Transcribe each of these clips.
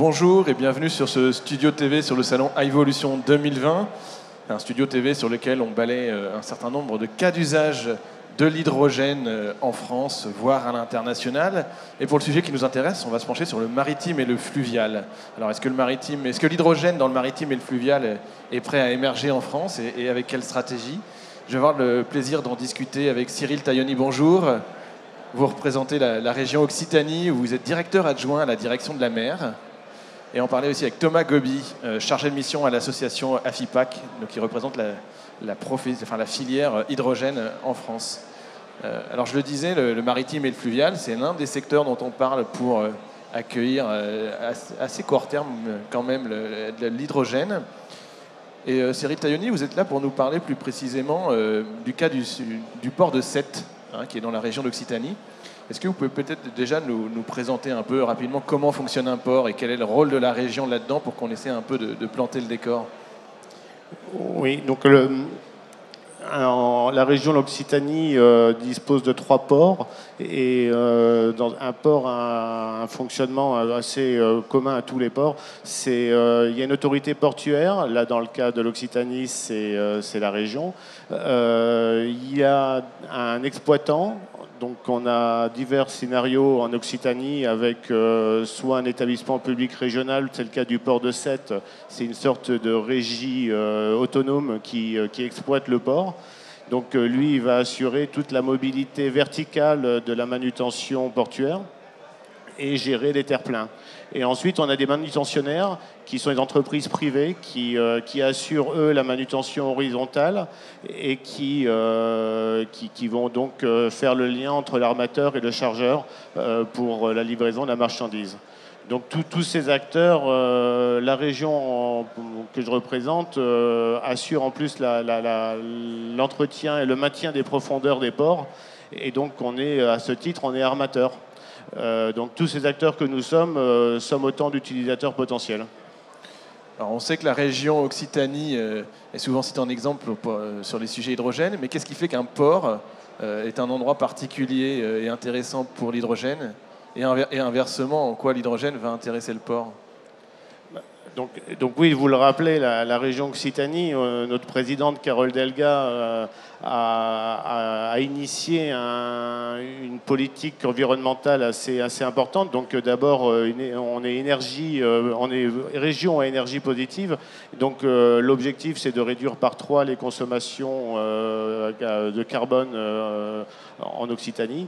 bonjour et bienvenue sur ce studio TV sur le salon Evolution 2020, un studio TV sur lequel on balaye euh, un certain nombre de cas d'usage de l'hydrogène euh, en France, voire à l'international. Et pour le sujet qui nous intéresse, on va se pencher sur le maritime et le fluvial. Alors, est-ce que le maritime, est-ce que l'hydrogène dans le maritime et le fluvial est prêt à émerger en France et, avec quelle stratégie? Je vais avoir le plaisir d'en discuter avec Cyril Tailloni. Bonjour. Vous représentez la, région Occitanie, où vous êtes directeur adjoint à la direction de la mer. Et on parlait aussi avec Thomas Gobi, euh, chargé de mission à l'association AFIPAC, donc qui représente la, filière hydrogène en France. Euh, alors je le disais, le, maritime et le fluvial, c'est l'un des secteurs dont on parle pour euh, accueillir assez court terme quand même l'hydrogène. Et Cyril Tailloni, vous êtes là pour nous parler plus précisément du cas du, du port de Sète, Hein, qui est dans la région d'Occitanie. Est-ce que vous pouvez peut-être déjà nous, présenter un peu rapidement comment fonctionne un port et quel est le rôle de la région là-dedans pour qu'on essaie un peu de, planter le décor? Oui, donc la région l'Occitanie euh, dispose de trois ports et euh, un port a un fonctionnement assez euh, commun à tous les ports. Il y a une autorité portuaire. Là, dans le cas de l'Occitanie, c'est la région. Il y a un exploitant donc on a divers scénarios en Occitanie avec euh, soit un établissement public régional, c'est le cas du port de Sète, c'est une sorte de régie euh, autonome qui, euh, qui, exploite le port. Donc lui, il va assurer toute la mobilité verticale de la manutention portuaire et gérer les terre-pleins. Et ensuite, on a des manutentionnaires qui sont des entreprises privées qui, euh, assurent, eux, la manutention horizontale et qui, euh, qui, vont donc euh, faire le lien entre l'armateur et le chargeur pour la livraison de la marchandise. Donc tous ces acteurs, la région que je représente assure en plus l'entretien et le maintien des profondeurs des ports. Et donc on est, à ce titre, on est armateur. Euh, donc tous ces acteurs que nous sommes euh, sommes autant d'utilisateurs potentiels. Alors on sait que la région Occitanie euh, est souvent citée en exemple sur les sujets hydrogène, mais qu'est-ce qui fait qu'un port est un endroit particulier et intéressant pour l'hydrogène? Et, inversement, en quoi l'hydrogène va intéresser le port? Donc, donc, oui, vous le rappelez, la, région Occitanie, notre présidente Carole Delga a, initié une politique environnementale assez, importante. Donc euh, d'abord, euh, on est énergie, euh, on est région à énergie positive. Donc l'objectif, c'est de réduire par trois les consommations de carbone en Occitanie.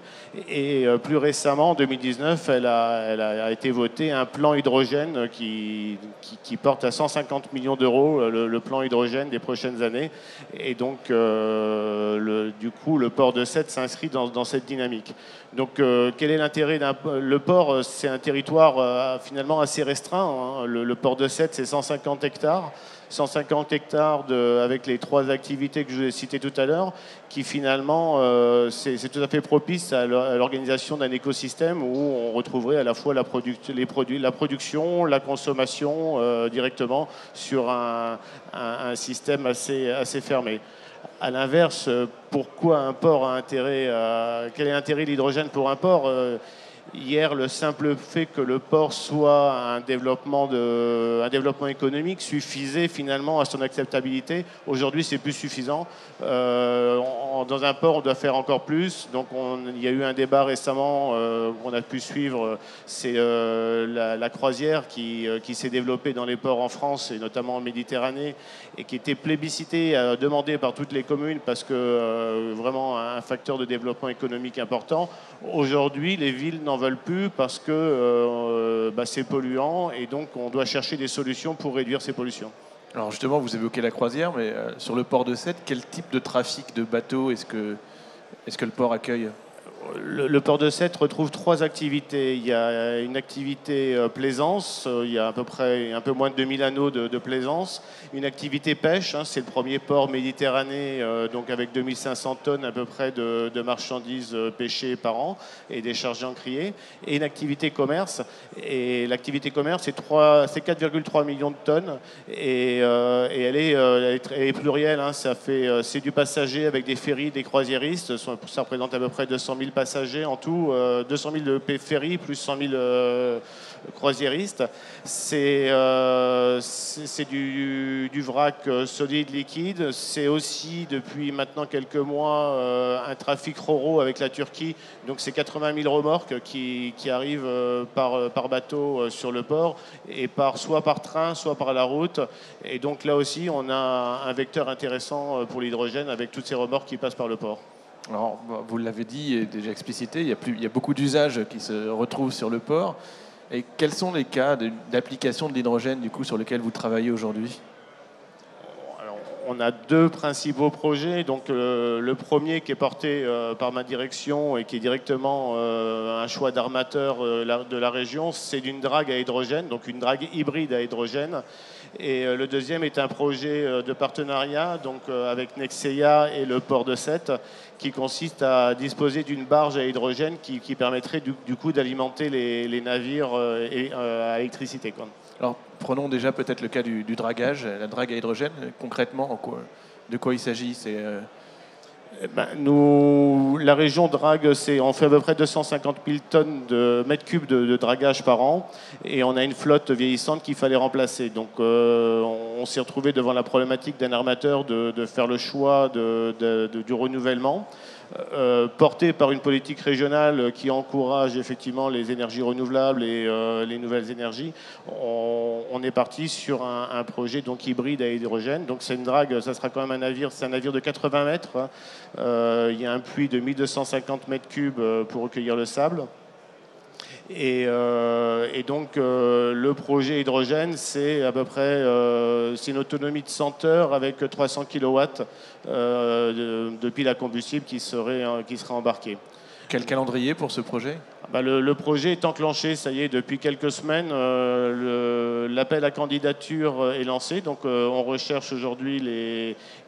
Et plus récemment, en 2019, elle a, été voté un plan hydrogène qui, porte à 150 millions d'euros le, plan hydrogène des prochaines années. Et donc le, du coup, le port de Sète s'inscrit dans, cette dynamique. Donc, euh, quel est l'intérêt d'un le port euh, C'est un territoire finalement assez restreint. Hein. Le, port de Sète, c'est 150 hectares. 150 hectares avec les trois activités que je vous ai citées tout à l'heure, qui finalement, c'est tout à fait propice à l'organisation d'un écosystème où on retrouverait à la fois la, les produits, la production, la consommation directement sur un, système assez fermé. À l'inverse, pourquoi un port a intérêt à... Quel est l'intérêt de l'hydrogène pour un port euh, Hier, le simple fait que le port soit un développement, économique suffisait finalement à son acceptabilité. Aujourd'hui, c'est plus suffisant. Euh, dans un port, on doit faire encore plus. Donc, il y a eu un débat récemment euh, qu'on a pu suivre. C'est euh, la, croisière qui, qui s'est développée dans les ports en France et notamment en Méditerranée et qui était plébiscitée, demandée par toutes les communes parce que vraiment un facteur de développement économique important. Aujourd'hui, les villes n'en veulent plus parce que euh, bah, c'est polluant et donc on doit chercher des solutions pour réduire ces pollutions. Alors justement, vous évoquez la croisière, mais euh, sur le port de Sète, quel type de trafic de bateaux est-ce que, est que le port accueille? Le, port de Sète retrouve trois activités. Il y a une activité euh, plaisance, euh, il y a à peu près un peu moins de 2000 anneaux de, plaisance. Une activité pêche, hein, c'est le premier port méditerranéen, euh, donc avec 2500 tonnes à peu près de, marchandises pêchées par an et déchargées en criée. Et une activité commerce. Et l'activité commerce, c'est 4,3 millions de tonnes. Et, elle, est, plurielle. Hein. ça fait, c'est du passager avec des ferries, des croisiéristes. Ça représente à peu près 200 000 passagers en tout, 200 000 de ferry plus 100 000 croisiéristes. C'est du, du, vrac solide, liquide. C'est aussi depuis maintenant quelques mois un trafic roro avec la Turquie. Donc c'est 80 000 remorques qui, qui arrivent par, par bateau sur le port et par, soit par train, soit par la route. Et donc là aussi, on a un vecteur intéressant pour l'hydrogène avec toutes ces remorques qui passent par le port. Alors, vous l'avez dit et déjà explicité, il y a, beaucoup d'usages qui se retrouvent sur le port. Et quels sont les cas d'application de l'hydrogène sur lesquels vous travaillez aujourd'hui? On a deux principaux projets. Donc, euh, le premier qui est porté euh, par ma direction et qui est directement euh, un choix d'armateur de la région, c'est d'une drague à hydrogène, donc une drague hybride à hydrogène. Et le deuxième est un projet de partenariat donc, avec Nexeia et le port de Sète qui consiste à disposer d'une barge à hydrogène qui, permettrait du, coup d'alimenter les, navires à électricité. Alors, prenons déjà peut-être le cas du, dragage, la drague à hydrogène. Concrètement, de quoi il s'agit? Euh, ben, nous, la région drague, c'est, on fait à peu près 250 000 tonnes de mètres cubes de, dragage par an, et on a une flotte vieillissante qu'il fallait remplacer. Donc, euh, on, s'est retrouvé devant la problématique d'un armateur de, faire le choix du renouvellement. Euh, porté par une politique régionale qui encourage effectivement les énergies renouvelables et euh, les nouvelles énergies, on, est parti sur un, projet donc hybride à hydrogène. Donc c'est une drague, ça sera quand même un navire, c'est un navire de 80 mètres. Hein. Euh, il y a un puits de 1250 mètres cubes pour recueillir le sable. Euh, et, donc, euh, le projet hydrogène, c'est à peu près euh, une autonomie de 100 heures avec 300 kW de, de pile à combustible qui serait, qui serait embarquée. Quel calendrier pour ce projet? Bah, le, projet est enclenché, ça y est, depuis quelques semaines. Euh, l'appel à candidature est lancé. Donc, euh, on recherche aujourd'hui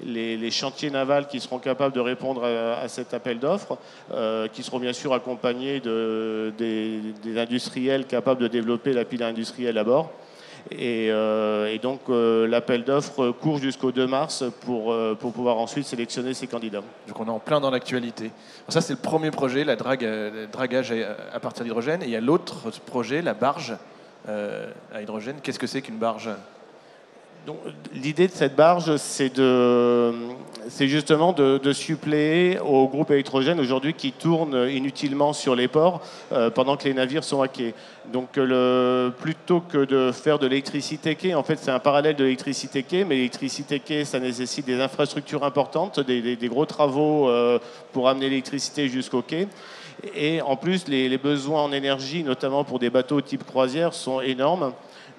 les, chantiers navals qui seront capables de répondre à, cet appel d'offres, euh, qui seront bien sûr accompagnés de, des, des, industriels capables de développer la pile industrielle à bord. Euh, et, donc euh, l'appel d'offres court jusqu'au 2 mars pour, euh, pour pouvoir ensuite sélectionner ces candidats. Donc on est en plein dans l'actualité. Ça c'est le premier projet, la le dragage à partir d'hydrogène. Et il y a l'autre projet, la barge à hydrogène. Qu'est-ce que c'est qu'une barge? L'idée de cette barge, c'est justement de, suppléer au groupe électrogène aujourd'hui qui tourne inutilement sur les ports euh, pendant que les navires sont à quai. Donc le, plutôt que de faire de l'électricité quai, en fait c'est un parallèle de l'électricité quai, mais l'électricité quai ça nécessite des infrastructures importantes, des, gros travaux euh, pour amener l'électricité jusqu'au quai. Et en plus les besoins en énergie, notamment pour des bateaux type croisière, sont énormes.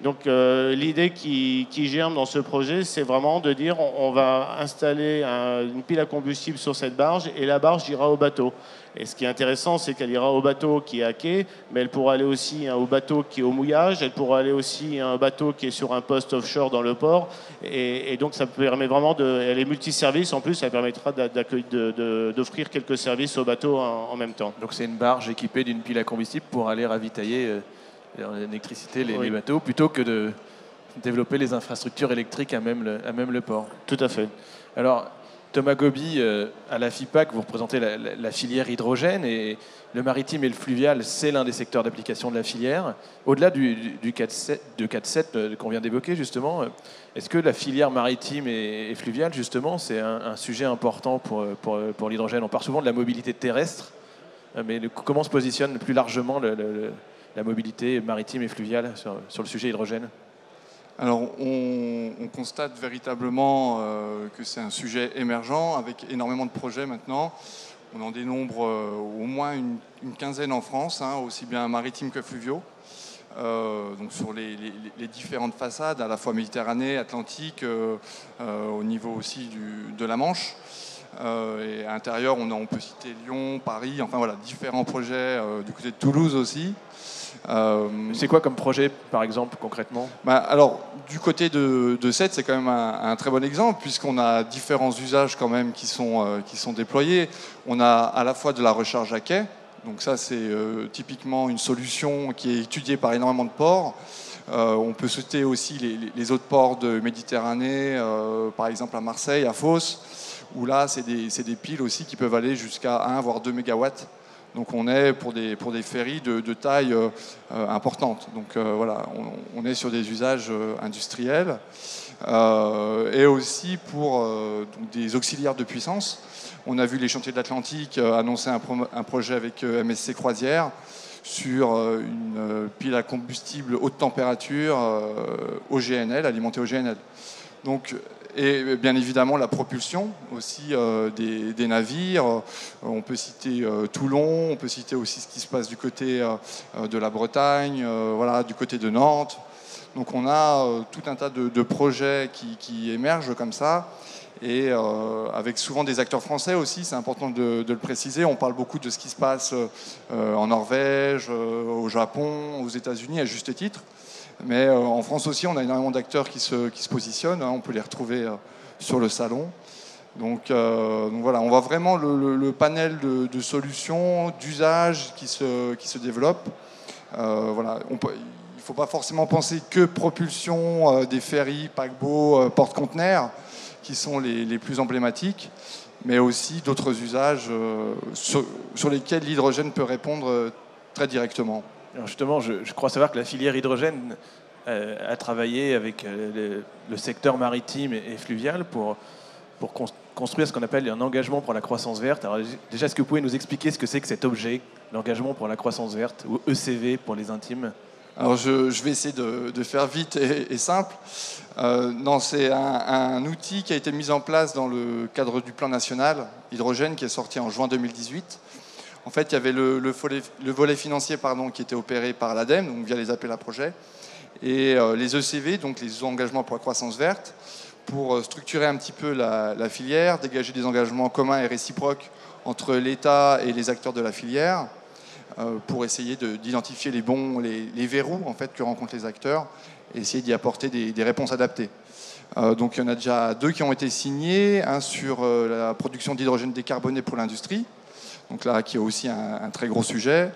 Donc euh, l'idée qui, germe dans ce projet, c'est vraiment de dire on, va installer une pile à combustible sur cette barge et la barge ira au bateau. Et ce qui est intéressant, c'est qu'elle ira au bateau qui est à quai, mais elle pourra aller aussi hein, au bateau qui est au mouillage, elle pourra aller aussi à un bateau qui est sur un poste offshore dans le port. Et, donc ça permet vraiment de... Elle est multiservice, en plus, elle permettra d'offrir quelques services au bateau en, même temps. Donc c'est une barge équipée d'une pile à combustible pour aller ravitailler... Euh, l'électricité, les, les, bateaux, plutôt que de développer les infrastructures électriques à même le, à même le port. Tout à fait. Alors, Thomas Gobi, euh, à la FIPAC, vous représentez la, filière hydrogène et le maritime et le fluvial, c'est l'un des secteurs d'application de la filière. Au-delà du, du 4.7 euh, qu'on vient d'évoquer, justement, euh, est-ce que la filière maritime et, fluviale, justement, c'est un, sujet important pour, l'hydrogène? On parle souvent de la mobilité terrestre, mais comment se positionne plus largement la mobilité maritime et fluviale sur, le sujet hydrogène? Alors, on, constate véritablement euh, que c'est un sujet émergent avec énormément de projets maintenant. On en dénombre euh, au moins une, quinzaine en France, hein, aussi bien maritimes que fluviaux. Euh, donc sur les, différentes façades, à la fois Méditerranée, Atlantique, au niveau aussi de la Manche. et à l'intérieur, on, on, peut citer Lyon, Paris, enfin voilà, différents projets du côté de Toulouse aussi. Euh, c'est quoi comme projet, par exemple, concrètement? Bah, Alors, du côté de, de c'est quand même un, très bon exemple, puisqu'on a différents usages quand même qui sont, euh, qui sont déployés. On a à la fois de la recharge à quai, donc ça c'est euh, typiquement une solution qui est étudiée par énormément de ports. on peut citer aussi les, les, autres ports de Méditerranée, par exemple à Marseille, à Fos, où là c'est des, des, piles aussi qui peuvent aller jusqu'à 1 voire 2 mégawatts Donc on est pour des, pour ferries de, taille importante. Donc voilà, on, est sur des usages industriels et aussi pour des auxiliaires de puissance. On a vu les chantiers de l'Atlantique annoncer un, projet avec MSC Croisière sur une pile à combustible haute température au alimentée au GNL. Donc, et bien évidemment la propulsion aussi euh, des, navires. Euh, on peut citer euh, Toulon, on peut citer aussi ce qui se passe du côté de la Bretagne, voilà, du côté de Nantes. Donc on a tout un tas de, projets qui, émergent comme ça, et avec souvent des acteurs français aussi, c'est important de, de, le préciser. On parle beaucoup de ce qui se passe en Norvège, au Japon, aux États-Unis, à juste titre. Mais euh, en France aussi, on a énormément d'acteurs qui se, positionnent. Hein. on peut les retrouver euh, sur le salon. Donc, euh, donc, voilà, on voit vraiment le, panel de, solutions, d'usages qui se, qui développe. il ne faut pas forcément penser que propulsion des ferries, paquebots, porte-conteneurs, qui sont les, plus emblématiques, mais aussi d'autres usages sur, lesquels l'hydrogène peut répondre très directement justement, je, crois savoir que la filière hydrogène euh, a travaillé avec euh, le, secteur maritime et, fluvial pour, pour construire ce qu'on appelle un engagement pour la croissance verte. Alors, déjà, est-ce que vous pouvez nous expliquer ce que c'est que cet objet, l'engagement pour la croissance verte, ou ECV pour les intimes? Alors je, vais essayer de, faire vite et, simple. Euh, non, c'est un, outil qui a été mis en place dans le cadre du plan national hydrogène qui est sorti en juin 2018 en fait, il y avait le, volet, financier pardon, qui était opéré par l'ADEME, donc via les appels à projets, et euh, les ECV, donc les engagements pour la croissance verte, pour euh, structurer un petit peu la, filière, dégager des engagements communs et réciproques entre l'État et les acteurs de la filière, euh, pour essayer d'identifier les bons, les, verrous en fait que rencontrent les acteurs, et essayer d'y apporter des, réponses adaptées. donc il y en a déjà deux qui ont été signés, un sur la production d'hydrogène décarboné pour l'industrie, donc là qui est aussi un, très gros sujet,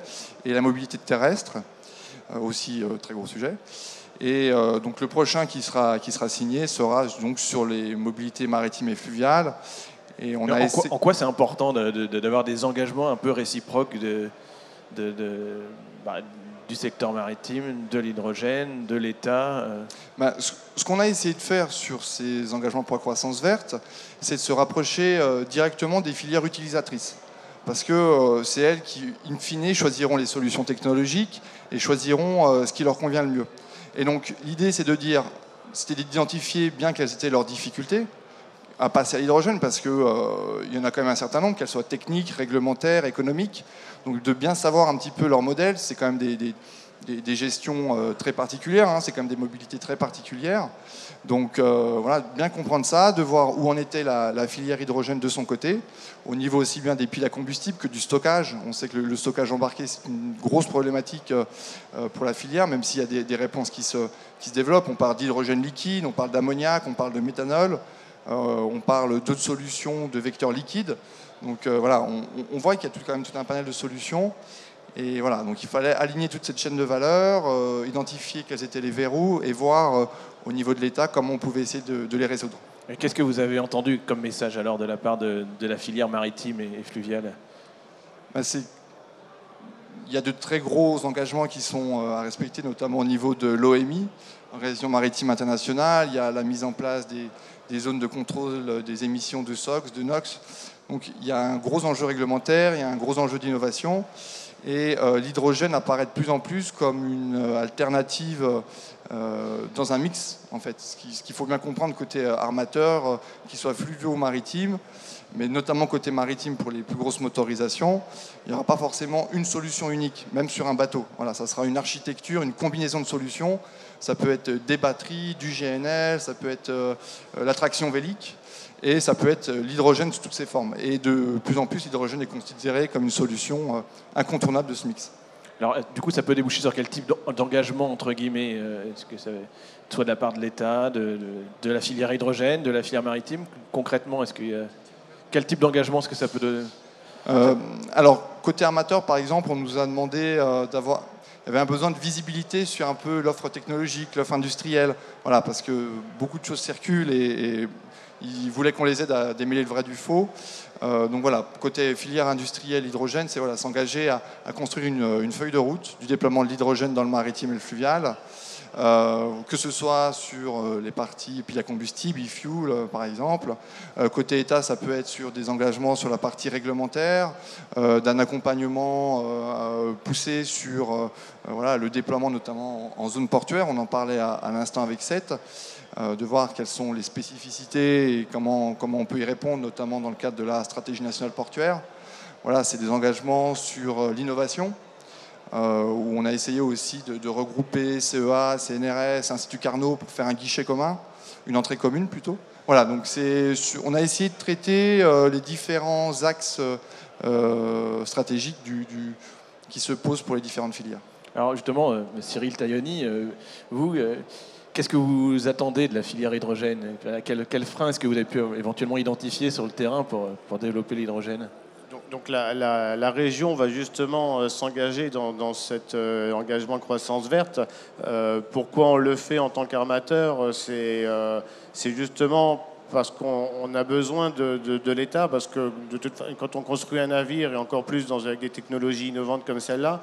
et la mobilité terrestre, euh, aussi euh, très gros sujet. Et euh, donc le prochain qui sera, qui sera signé sera donc sur les mobilités maritimes et fluviales. Et on a en, quoi, c'est important d'avoir des engagements un peu réciproques de, bah, du secteur maritime, de l'hydrogène, de l'État bah, Ce, qu'on a essayé de faire sur ces engagements pour la croissance verte, c'est de se rapprocher directement des filières utilisatrices parce que euh, c'est elles qui, in fine, choisiront les solutions technologiques et choisiront euh, ce qui leur convient le mieux. Et donc l'idée, c'est de dire, c'était d'identifier bien quelles étaient leurs difficultés à passer à l'hydrogène, parce qu'il euh, y en a quand même un certain nombre, qu'elles soient techniques, réglementaires, économiques. Donc de bien savoir un petit peu leur modèle, c'est quand même des des, gestions euh, très particulières, hein, c'est quand même des mobilités très particulières. Donc euh, voilà, bien comprendre ça, de voir où en était la, filière hydrogène de son côté, au niveau aussi bien des piles à combustible que du stockage. On sait que le, stockage embarqué, c'est une grosse problématique euh, pour la filière, même s'il y a des, réponses qui se, qui se développent. On parle d'hydrogène liquide, on parle d'ammoniac, on parle de méthanol, on parle d'autres solutions de vecteurs liquides. Donc voilà, on, on voit qu'il y a tout, quand même tout un panel de solutions. Et voilà, donc il fallait aligner toute cette chaîne de valeur, euh, identifier quels étaient les verrous et voir euh, au niveau de l'État comment on pouvait essayer de, les résoudre. Qu'est-ce que vous avez entendu comme message alors de la part de, la filière maritime et, fluviale? Ben, Il y a de très gros engagements qui sont euh, à respecter, notamment au niveau de l'OMI, Région maritime internationale. Il y a la mise en place des, des zones de contrôle des émissions de SOx, de NOx. Donc il y a un gros enjeu réglementaire, il y a un gros enjeu d'innovation. Et euh, l'hydrogène apparaît de plus en plus comme une euh, alternative euh, dans un mix, en fait. Ce qu'il faut bien comprendre côté armateur, qu'il soit fluvio ou maritime, mais notamment côté maritime pour les plus grosses motorisations, il n'y aura pas forcément une solution unique, même sur un bateau. Voilà, ça sera une architecture, une combinaison de solutions. Ça peut être des batteries, du GNL, ça peut être la traction vélique. Et ça peut être l'hydrogène sous toutes ses formes. Et de plus en plus, l'hydrogène est considéré comme une solution euh, incontournable de ce mix. Alors, euh, du coup, ça peut déboucher sur quel type d'engagement, entre guillemets euh, Est-ce que ça soit de la part de l'État, de, la filière hydrogène, de la filière maritime? Concrètement, est-ce que, quel type d'engagement est-ce que ça peut donner? Alors, côté armateur, par exemple, on nous a demandé d'avoir il y avait un besoin de visibilité sur un peu l'offre technologique, l'offre industrielle, voilà, parce que beaucoup de choses circulent et ils voulaient qu'on les aide à démêler le vrai du faux. donc voilà, côté filière industrielle hydrogène, c'est voilà, s'engager à, construire une, feuille de route du déploiement de l'hydrogène dans le maritime et le fluvial. Euh, que ce soit sur euh, les parties piles à combustible, e-fuel euh, par exemple. côté État, ça peut être sur des engagements sur la partie réglementaire, d'un accompagnement poussé sur voilà, le déploiement notamment en, zone portuaire, on en parlait à, l'instant avec SET. De voir quelles sont les spécificités et comment, comment on peut y répondre, notamment dans le cadre de la stratégie nationale portuaire. Voilà, c'est des engagements sur l'innovation, euh, où on a essayé aussi de, regrouper CEA, CNRS, Institut Carnot pour faire un guichet commun, une entrée commune plutôt. Voilà, donc on a essayé de traiter euh, les différents axes euh, stratégiques qui se posent pour les différentes filières. Alors justement, Cyril Tailloni, vous, qu'est-ce que vous attendez de la filière hydrogène quel, frein est-ce que vous avez pu éventuellement identifier sur le terrain pour, pour développer l'hydrogène? Donc la, région va justement euh, s'engager dans, cet euh, engagement croissance verte. Euh, pourquoi on le fait en tant qu'armateur? C'est justement parce qu'on a besoin de, l'État, parce que quand on construit un navire, et encore plus dans, avec des technologies innovantes comme celle-là,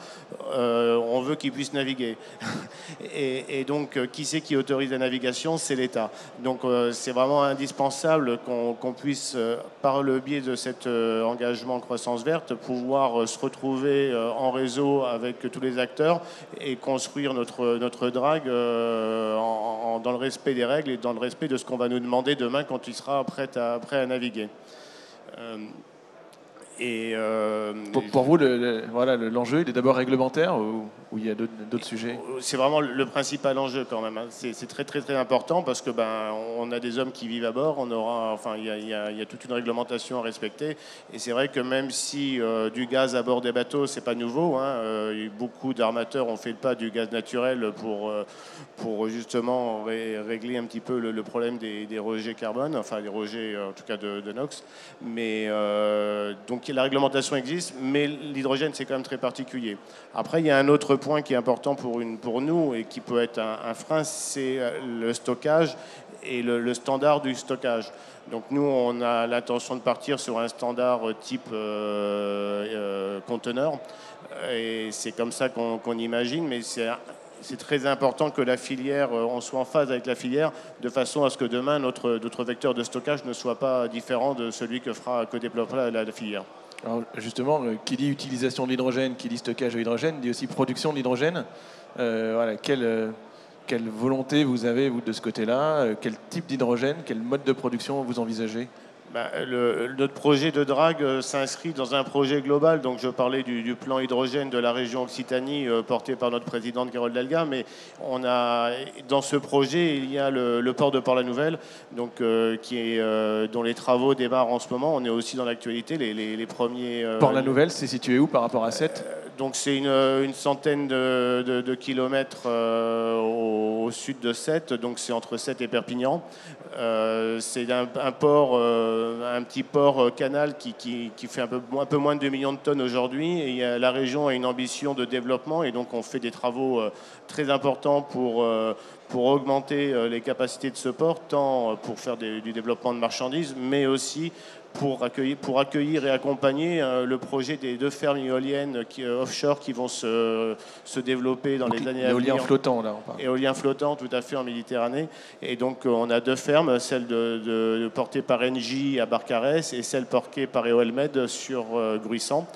euh, on veut qu'il puisse naviguer. et, donc, qui c'est qui autorise la navigation? C'est l'État. Donc, euh, c'est vraiment indispensable qu'on puisse, euh, par le biais de cet engagement croissance verte, pouvoir se retrouver en réseau avec tous les acteurs et construire notre, notre drague dans le respect des règles et dans le respect de ce qu'on va nous demander demain il sera prêt à, prêt à naviguer. Et euh, pour, vous, le, voilà, l'enjeu, il est d'abord réglementaire ou, il y a d'autres sujets? C'est vraiment le principal enjeu quand même. Hein. C'est très très très important parce que ben on a des hommes qui vivent à bord, on aura, enfin il y a, y a, toute une réglementation à respecter. Et c'est vrai que même si euh, du gaz à bord des bateaux, c'est pas nouveau, hein, euh, beaucoup d'armateurs ont fait le pas du gaz naturel pour pour justement régler un petit peu le, problème des, des, rejets carbone, enfin des rejets en tout cas de, de NOx. Mais donc la réglementation existe, mais l'hydrogène, c'est quand même très particulier. Après, il y a un autre point qui est important pour, nous et qui peut être un, frein, c'est euh, le stockage et le, standard du stockage. Donc nous, on a l'intention de partir sur un standard type euh, euh, conteneur, et c'est comme ça qu'on imagine, mais c'est c'est très important que la filière, on soit en phase avec la filière, de façon à ce que demain notre, notre vecteur de stockage ne soit pas différent de celui que fera que développera la filière. Alors justement, euh, qui dit utilisation de l'hydrogène, qui dit stockage de l'hydrogène, dit aussi production de l'hydrogène. Euh, voilà, quelle, euh, quelle, volonté vous avez, vous, de ce côté-là? Quel type d'hydrogène Quel mode de production vous envisagez? Bah, le, notre projet de drague euh, s'inscrit dans un projet global. Donc, je parlais du, plan hydrogène de la région Occitanie euh, porté par notre présidente Carole Delga, mais on a, dans ce projet, il y a le, port de Port-la-Nouvelle, donc, euh, qui est, dont les travaux démarrent en ce moment. On est aussi dans l'actualité, les, premiers. Port-la-Nouvelle, c'est situé où par rapport à 7 donc c'est une, centaine de, kilomètres au, sud de Sète, donc c'est entre Sète et Perpignan. c'est un, port un petit port euh, canal qui, fait un peu, moins de 2 millions de tonnes aujourd'hui. Et la région a une ambition de développement et donc on fait des travaux euh, très importants pour, euh, pour augmenter les capacités de ce port, tant pour faire du développement de marchandises, mais aussi pour accueillir, pour accueillir et accompagner euh, le projet des deux fermes éoliennes qui, euh, offshore qui vont se, se développer dans les années à venir. Éolien flottant, là. Éolien flottant, tout à fait, en Méditerranée. Et donc, euh, on a deux fermes, celle de, portée par Engie à Barcarès et celle portée par Eolmed sur Gruissant.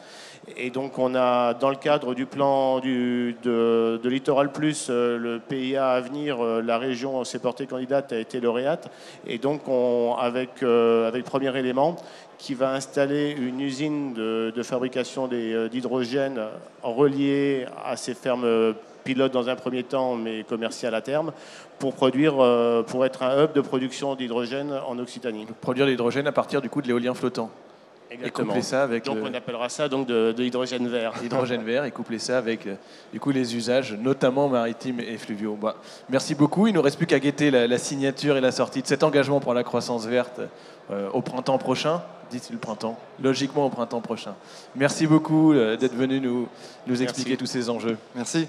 Et donc, on a, dans le cadre du plan du, de, Littoral Plus, euh, le PIA à venir, euh, la région s'est portée candidate, a été lauréate. Et donc, on, avec, euh, avec premier élément, qui va installer une usine de, fabrication d'hydrogène reliée à ces fermes pilotes dans un premier temps, mais commerciales à terme, pour produire, pour être un hub de production d'hydrogène en Occitanie. Produire l'hydrogène à partir du coup de l'éolien flottant. Exactement. Et ça avec donc on appellera ça donc de, l'hydrogène vert. L'hydrogène vert et coupler ça avec euh, du coup les usages, notamment maritimes et fluviaux. Bah, merci beaucoup. Il ne nous reste plus qu'à guetter la, signature et la sortie de cet engagement pour la croissance verte euh, au printemps prochain. Dites le printemps, logiquement au printemps prochain. Merci beaucoup euh, d'être venu nous, nous expliquer tous ces enjeux. Merci.